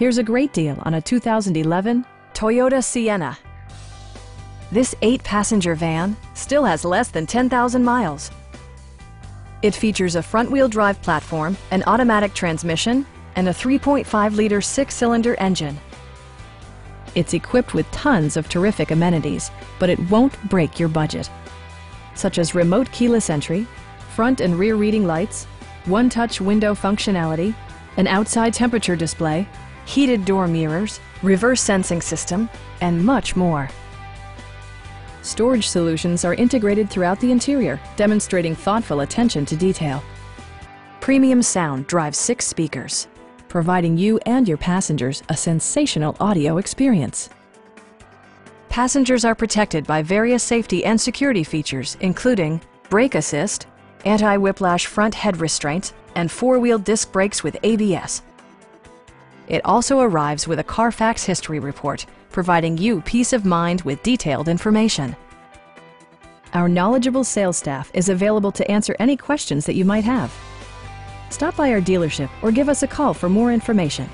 Here's a great deal on a 2011 Toyota Sienna. This eight-passenger van still has less than 10,000 miles. It features a front-wheel drive platform, an automatic transmission, and a 3.5-liter six-cylinder engine. It's equipped with tons of terrific amenities, but it won't break your budget, such as remote keyless entry, front and rear reading lights, one-touch window functionality, an outside temperature display, heated door mirrors, reverse sensing system, and much more. Storage solutions are integrated throughout the interior, demonstrating thoughtful attention to detail. Premium sound drives six speakers, providing you and your passengers a sensational audio experience. Passengers are protected by various safety and security features, including brake assist, anti-whiplash front head restraints, and four-wheel disc brakes with ABS. It also arrives with a Carfax history report, providing you peace of mind with detailed information. Our knowledgeable sales staff is available to answer any questions that you might have. Stop by our dealership or give us a call for more information.